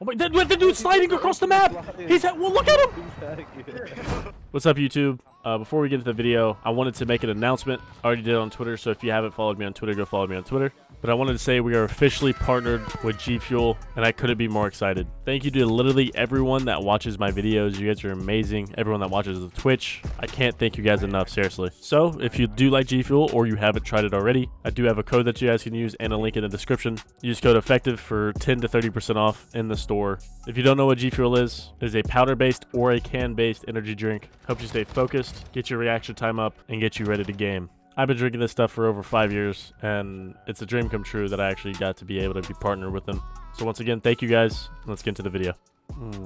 Oh my, that, that dude's sliding across the map. He's at, well, look at him. What's up, YouTube? Uh, before we get into the video, I wanted to make an announcement. I already did it on Twitter, so if you haven't followed me on Twitter, go follow me on Twitter. But I wanted to say we are officially partnered with G Fuel, and I couldn't be more excited. Thank you to literally everyone that watches my videos. You guys are amazing. Everyone that watches the Twitch. I can't thank you guys enough, seriously. So, if you do like G Fuel or you haven't tried it already, I do have a code that you guys can use and a link in the description. Use code effective for 10 to 30% off in the store. If you don't know what G Fuel is, it is a powder-based or a can-based energy drink. Helps you stay focused, get your reaction time up, and get you ready to game. I've been drinking this stuff for over five years, and it's a dream come true that I actually got to be able to be partnered with them. So once again, thank you guys. Let's get into the video.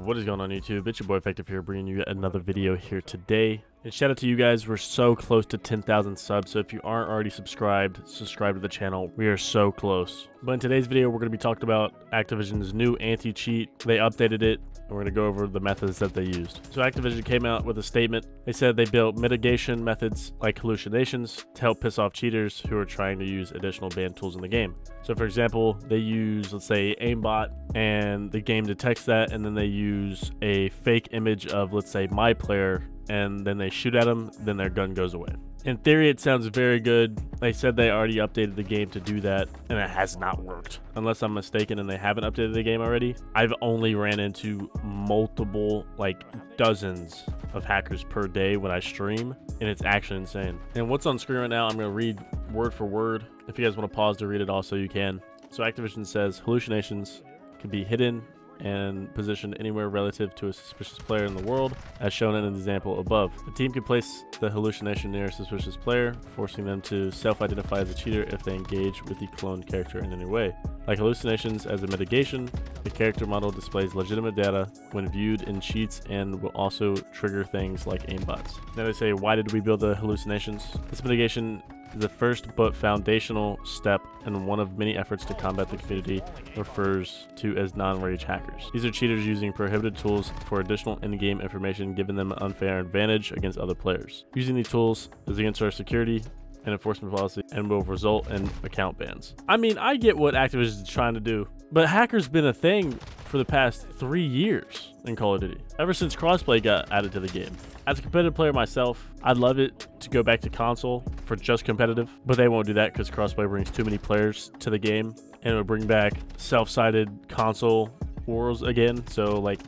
What is going on YouTube? It's your boy Effective here bringing you another video here today. And shout out to you guys. We're so close to 10,000 subs. So if you aren't already subscribed, subscribe to the channel. We are so close. But in today's video, we're going to be talking about Activision's new anti-cheat. They updated it. And we're going to go over the methods that they used. So Activision came out with a statement. They said they built mitigation methods like hallucinations to help piss off cheaters who are trying to use additional banned tools in the game. So for example, they use, let's say, aimbot and the game detects that and then they use a fake image of, let's say, my player and then they shoot at them, then their gun goes away. In theory, it sounds very good. They said they already updated the game to do that, and it has not worked. Unless I'm mistaken and they haven't updated the game already. I've only ran into multiple, like dozens of hackers per day when I stream, and it's actually insane. And what's on screen right now, I'm to read word for word. If you guys want to pause to read it also, you can. So Activision says hallucinations can be hidden and positioned anywhere relative to a suspicious player in the world, as shown in an example above. The team can place the hallucination near a suspicious player, forcing them to self-identify as a cheater if they engage with the cloned character in any way. Like hallucinations as a mitigation, the character model displays legitimate data when viewed in cheats and will also trigger things like aimbots. Now they say, why did we build the hallucinations? This mitigation the first but foundational step in one of many efforts to combat the community refers to as non-rage hackers. These are cheaters using prohibited tools for additional in-game information giving them an unfair advantage against other players. Using these tools is against our security and enforcement policy and will result in account bans. I mean, I get what Activision is trying to do, but hackers been a thing for the past three years in Call of Duty, ever since crossplay got added to the game. As a competitive player myself, I'd love it to go back to console for just competitive, but they won't do that because crossplay brings too many players to the game, and it would bring back self-sided console wars again. So like,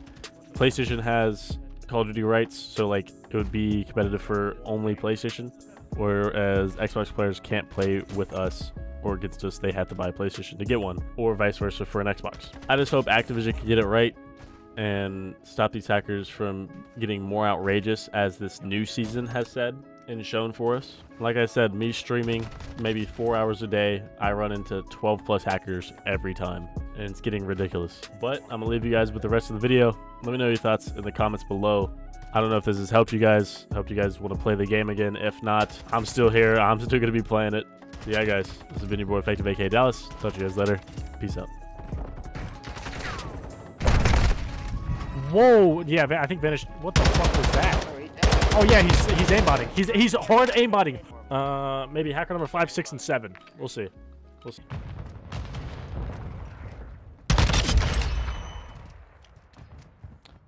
PlayStation has Call of Duty rights, so like it would be competitive for only PlayStation whereas Xbox players can't play with us or gets just they have to buy a PlayStation to get one, or vice versa for an Xbox. I just hope Activision can get it right and stop these hackers from getting more outrageous as this new season has said and shown for us. Like I said, me streaming maybe four hours a day, I run into 12 plus hackers every time, and it's getting ridiculous. But I'm gonna leave you guys with the rest of the video. Let me know your thoughts in the comments below. I don't know if this has helped you guys. Hope you guys want to play the game again. If not, I'm still here. I'm still going to be playing it. So yeah, guys, this has been your boy Effective AK Dallas. Talk to you guys later. Peace out. Whoa! Yeah, I think Vanish. What the fuck was that? Oh yeah, he's he's aimbotting. He's he's hard aimbotting. Uh, maybe hacker number five, six, and seven. We'll see. We'll see.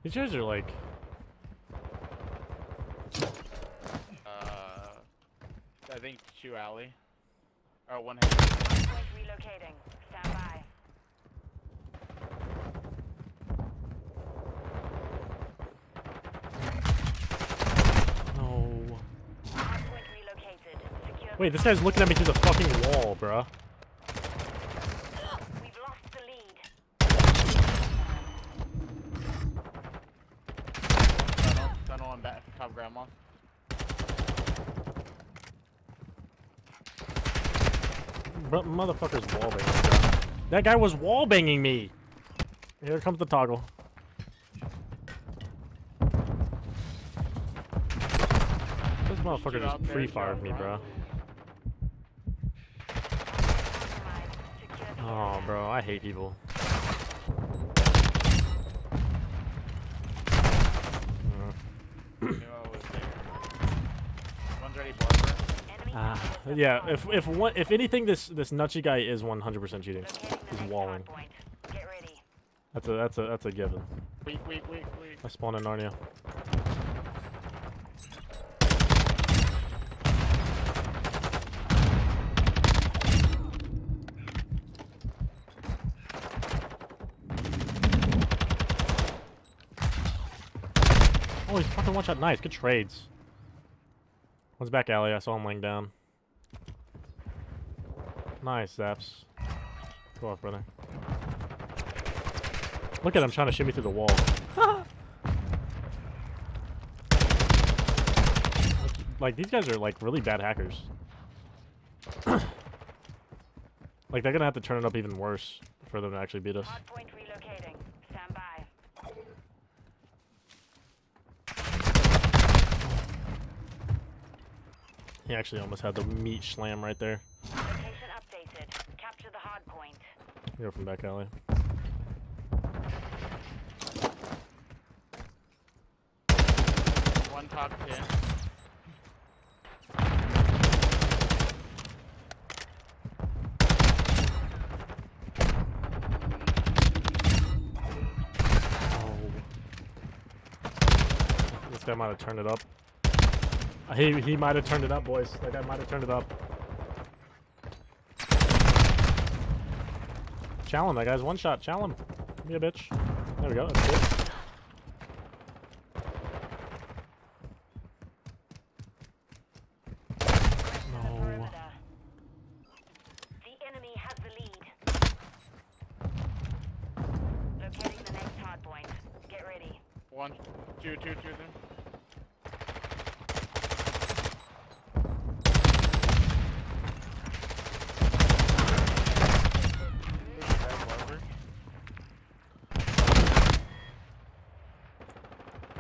These guys are like I think two alley. Oh, one hit. relocating. Stand by. No. Wait, this guy's looking at me through the fucking wall, bruh. We've lost the lead. Tunnel, tunnel on back, top grandma. Motherfucker's wallbanging. That guy was wallbanging me. Here comes the toggle. This motherfucker just pre-fired me, bro. Oh, bro, I hate people. One's ready, Ah, yeah. If if one if anything, this this nutchy guy is 100% cheating. He's walling. hardpoint. Get ready. That's a that's a that's a given. Weak, weak, weak, weak. I spawned in Narnia. Oh, he's fucking one shot. Nice, good trades. One's back alley. I saw him laying down. Nice, Zaps. Go off, brother. Look at him trying to shimmy through the wall. like these guys are like really bad hackers. like they're gonna have to turn it up even worse for them to actually beat us. Hardpoint relocating. Stand by. He actually almost had the meat slam right there. Location updated. Capture the hardpoint. Go from back alley. One top tin. Oh. This guy might have turned it up. He he might have turned it up, boys. That guy might have turned it up. Challenge him, that guy's one shot. Challenge him. Be a bitch. There we go. That's good. No. Perimeter. The enemy has the lead. Locating the next hardpoint. Get ready. One, two, two, two there.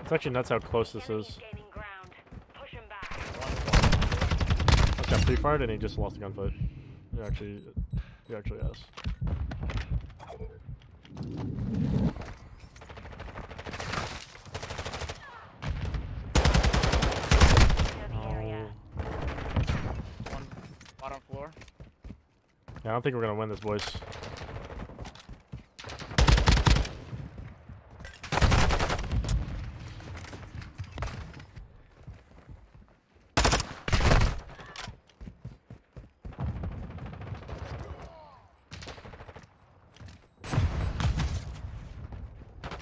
It's actually nuts how close this is. gaining ground. Push him back. I got free fired and he just lost the gunfight. He actually, he actually has. Clear the area. Oh. Bottom floor. Yeah, I don't think we're gonna win this, boys.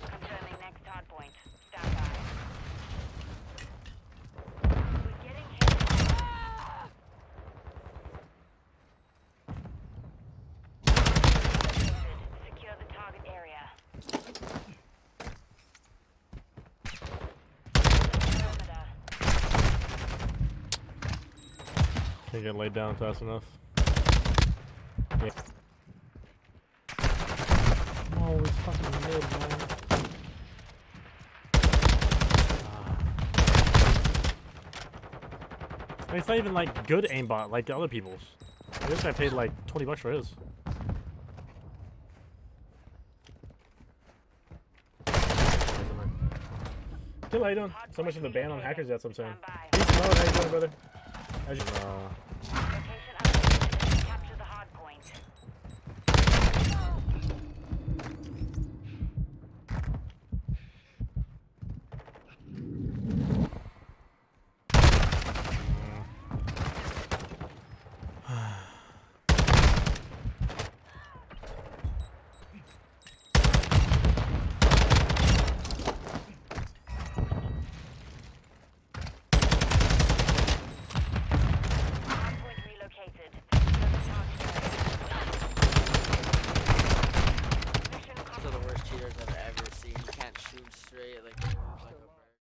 Confirming next hardpoint. Stand by. We're getting hit. Ah! Secure the target area. Perimeter. Can't get laid down fast enough. Yeah. Oh, he's fucking mid, man. Ah. It's not even like good aimbot like the other people's. This guy paid like 20 bucks for his. Dude, how you doing? So much of the ban on hackers, that's what I'm saying. Stand. Peace and how you doing, brother? As you know.